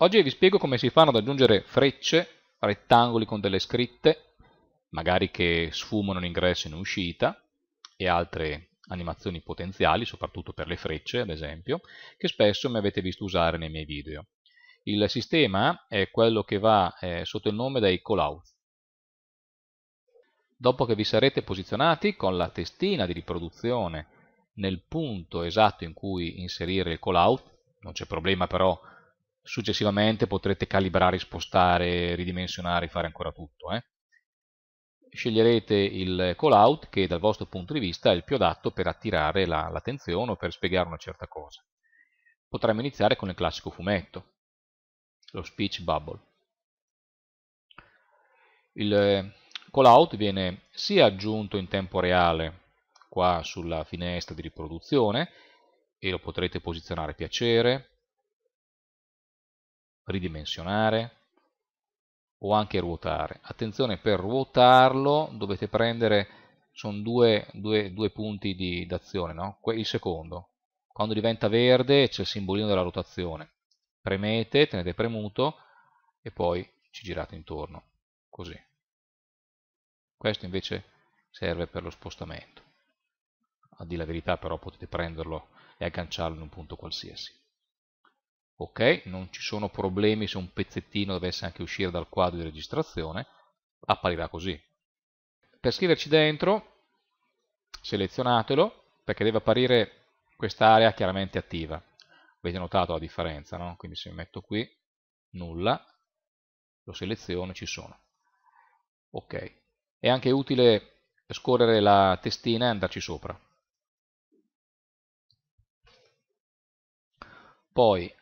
Oggi vi spiego come si fanno ad aggiungere frecce, rettangoli con delle scritte, magari che sfumano in ingresso e in uscita, e altre animazioni potenziali, soprattutto per le frecce ad esempio, che spesso mi avete visto usare nei miei video. Il sistema è quello che va eh, sotto il nome dei callout. Dopo che vi sarete posizionati con la testina di riproduzione nel punto esatto in cui inserire il callout, non c'è problema però successivamente potrete calibrare, spostare, ridimensionare, fare ancora tutto. Eh? Sceglierete il callout che dal vostro punto di vista è il più adatto per attirare l'attenzione la, o per spiegare una certa cosa. Potremmo iniziare con il classico fumetto, lo speech bubble. Il callout viene sia aggiunto in tempo reale qua sulla finestra di riproduzione e lo potrete posizionare a piacere, ridimensionare o anche ruotare. Attenzione, per ruotarlo dovete prendere, sono due, due, due punti d'azione, no? il secondo, quando diventa verde c'è il simbolino della rotazione, premete, tenete premuto e poi ci girate intorno, così. Questo invece serve per lo spostamento a dire la verità però potete prenderlo e agganciarlo in un punto qualsiasi. Ok, non ci sono problemi se un pezzettino dovesse anche uscire dal quadro di registrazione, apparirà così. Per scriverci dentro, selezionatelo, perché deve apparire quest'area chiaramente attiva. Avete notato la differenza, no? Quindi se mi metto qui, nulla, lo seleziono, ci sono. Ok, è anche utile scorrere la testina e andarci sopra. poi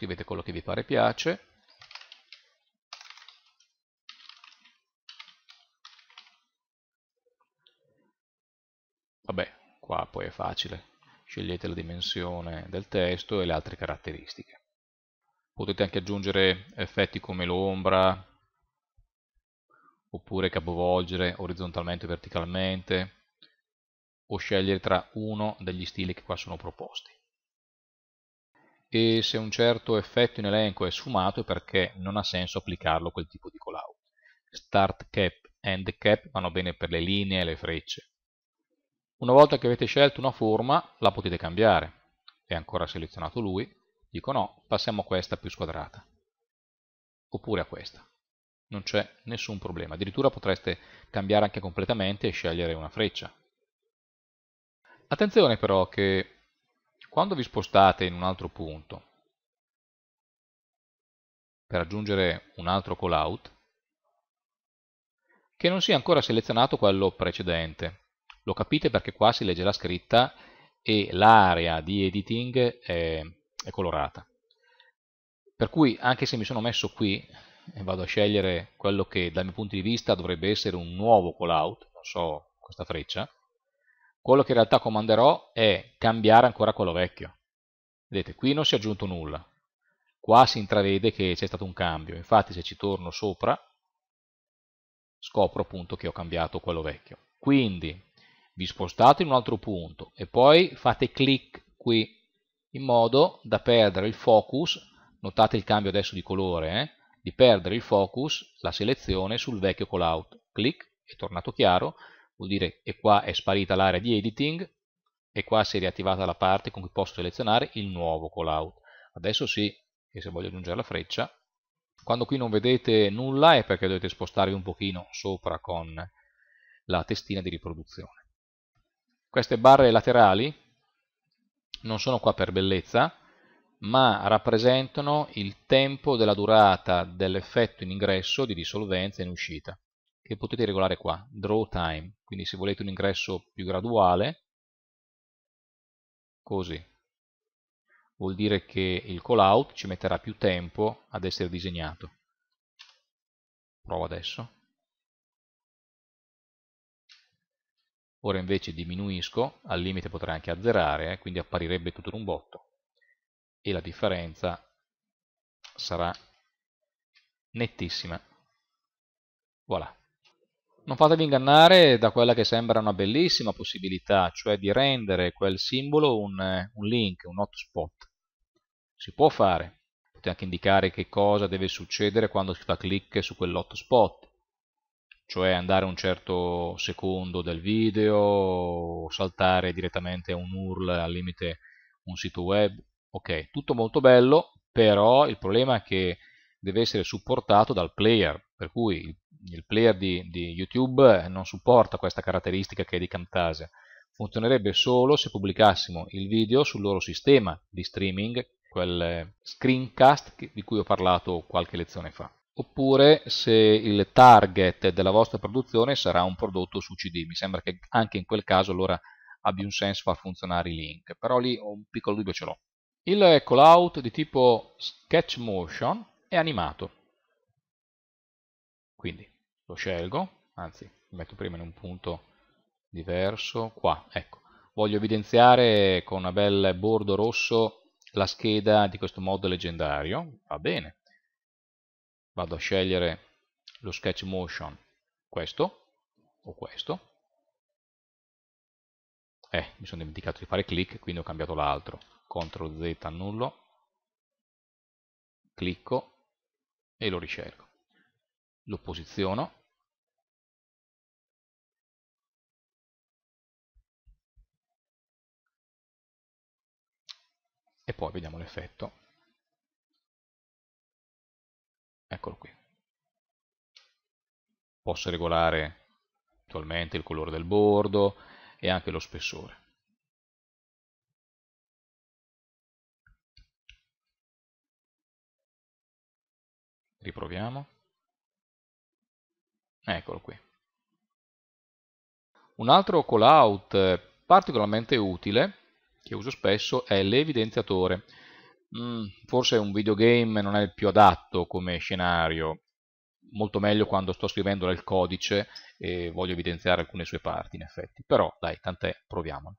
scrivete quello che vi pare piace. Vabbè qua poi è facile. Scegliete la dimensione del testo e le altre caratteristiche. Potete anche aggiungere effetti come l'ombra oppure capovolgere orizzontalmente o verticalmente o scegliere tra uno degli stili che qua sono proposti e se un certo effetto in elenco è sfumato è perché non ha senso applicarlo quel tipo di callout. Start cap end cap vanno bene per le linee e le frecce. Una volta che avete scelto una forma la potete cambiare. È ancora selezionato lui, dico no, passiamo a questa più squadrata. Oppure a questa. Non c'è nessun problema. Addirittura potreste cambiare anche completamente e scegliere una freccia. Attenzione però che quando vi spostate in un altro punto per aggiungere un altro callout, che non sia ancora selezionato quello precedente. Lo capite perché qua si legge la scritta e l'area di editing è, è, colorata. Per cui anche se mi sono messo qui e vado a scegliere quello che dal mio punto di vista dovrebbe essere un nuovo callout, non so, questa freccia, quello che in realtà comanderò è cambiare ancora quello vecchio. Vedete, qui non si è aggiunto nulla. Qua si intravede che c'è stato un cambio. Infatti se ci torno sopra, scopro appunto che ho cambiato quello vecchio. Quindi vi spostate in un altro punto e poi fate clic qui in modo da perdere il focus, notate il cambio adesso di colore, eh? di perdere il focus, la selezione sul vecchio callout. Clic, è tornato chiaro, vuol dire che qua è sparita l'area di editing e qua si è riattivata la parte con cui posso selezionare il nuovo callout. Adesso sì, che se voglio aggiungere la freccia, quando qui non vedete nulla è perché dovete spostarvi un pochino sopra con la testina di riproduzione. Queste barre laterali non sono qua per bellezza, ma rappresentano il tempo della durata dell'effetto in ingresso di dissolvenza e in uscita che potete regolare qua, draw time, quindi se volete un ingresso più graduale, così, vuol dire che il callout ci metterà più tempo ad essere disegnato. Provo adesso. Ora invece diminuisco, al limite potrei anche azzerare, eh, quindi apparirebbe tutto in un botto. E la differenza sarà nettissima. Voilà. Non fatevi ingannare da quella che sembra una bellissima possibilità, cioè di rendere quel simbolo un, un link, un hotspot. Si può fare. potete anche indicare che cosa deve succedere quando si fa clic su quell'hotspot, cioè andare un certo secondo del video, o saltare direttamente un URL, al limite un sito web. Ok, tutto molto bello, però il problema è che deve essere supportato dal player, per cui il player di, di YouTube non supporta questa caratteristica che è di Camtasia. Funzionerebbe solo se pubblicassimo il video sul loro sistema di streaming, quel screencast di cui ho parlato qualche lezione fa. Oppure se il target della vostra produzione sarà un prodotto su CD. Mi sembra che anche in quel caso allora abbia un senso far funzionare i link, però lì un piccolo dubbio ce l'ho. Il callout di tipo Sketch Motion è animato. Quindi lo scelgo, anzi lo metto prima in un punto diverso, qua, ecco. Voglio evidenziare con un bel bordo rosso la scheda di questo mod leggendario, va bene. Vado a scegliere lo sketch motion, questo o questo. Eh, mi sono dimenticato di fare clic, quindi ho cambiato l'altro. CTRL Z annullo, clicco e lo riscelgo. Lo posiziono. E poi vediamo l'effetto. Eccolo qui. Posso regolare attualmente il colore del bordo e anche lo spessore. riproviamo eccolo qui un altro callout particolarmente utile che uso spesso è l'evidenziatore mm, forse un videogame non è il più adatto come scenario molto meglio quando sto scrivendo nel codice e voglio evidenziare alcune sue parti in effetti però dai tant'è proviamolo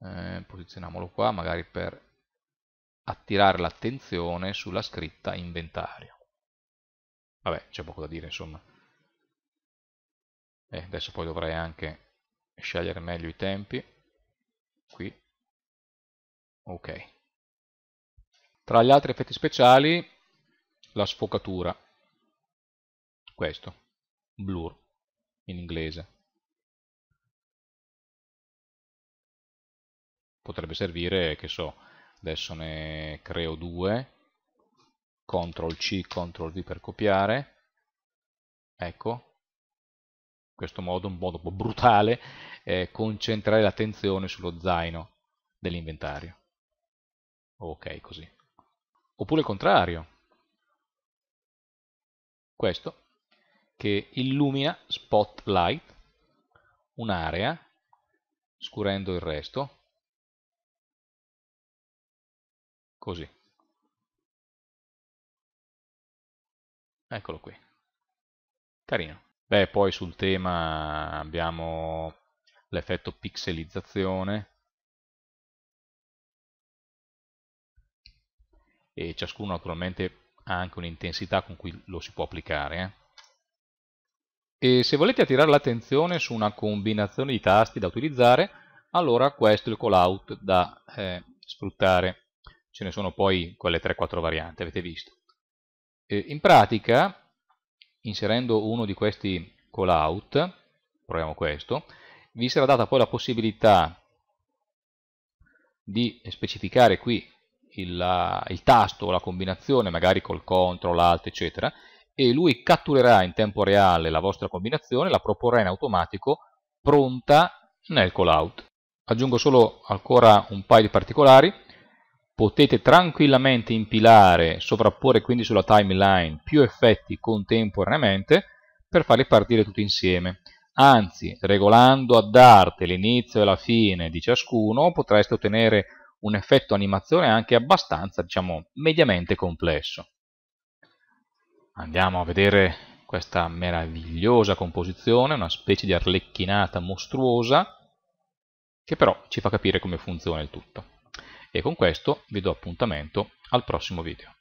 eh, posizioniamolo qua magari per attirare l'attenzione sulla scritta inventario Vabbè, c'è poco da dire, insomma. E adesso poi dovrei anche scegliere meglio i tempi. Qui. Ok. Tra gli altri effetti speciali, la sfocatura. Questo. Blur, in inglese. Potrebbe servire, che so, adesso ne creo due CTRL C, CTRL V per copiare, ecco, questo modo, un modo brutale, eh, concentrare l'attenzione sullo zaino dell'inventario. Ok, così. Oppure il contrario, questo, che illumina spotlight un'area, scurendo il resto, così. Eccolo qui. Carino. Beh, poi sul tema abbiamo l'effetto pixelizzazione e ciascuno naturalmente ha anche un'intensità con cui lo si può applicare. Eh? E se volete attirare l'attenzione su una combinazione di tasti da utilizzare, allora questo è il callout da eh, sfruttare. Ce ne sono poi quelle 3-4 varianti, avete visto. Eh, in pratica, inserendo uno di questi callout, proviamo questo, vi sarà data poi la possibilità di specificare qui il, il tasto o la combinazione, magari col CTRL, ALT, eccetera, e lui catturerà in tempo reale la vostra combinazione, la proporrà in automatico pronta nel callout. Aggiungo solo ancora un paio di particolari potete tranquillamente impilare, sovrapporre quindi sulla timeline più effetti contemporaneamente per farli partire tutti insieme. Anzi, regolando ad arte l'inizio e la fine di ciascuno, potreste ottenere un effetto animazione anche abbastanza, diciamo, mediamente complesso. Andiamo a vedere questa meravigliosa composizione, una specie di arlecchinata mostruosa, che però ci fa capire come funziona il tutto. E con questo vi do appuntamento al prossimo video.